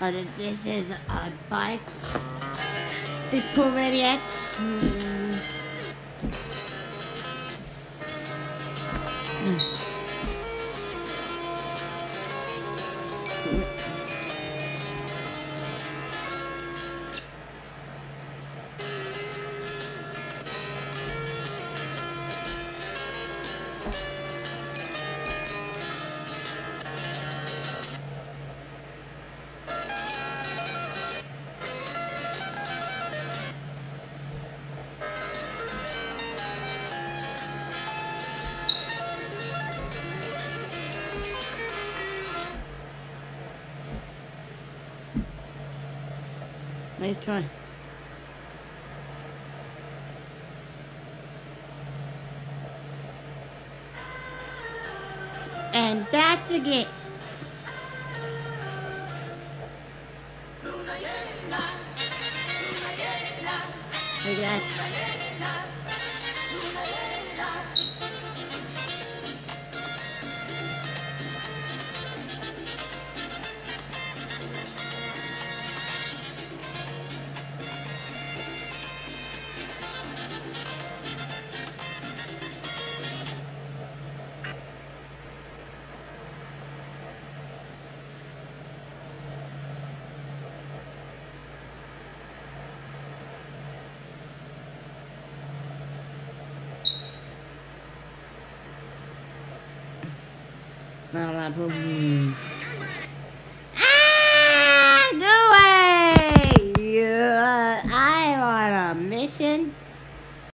But this is a bite. This poor idiot. Hmm. Nice try. And that's a game. Look at that. นาราพรมี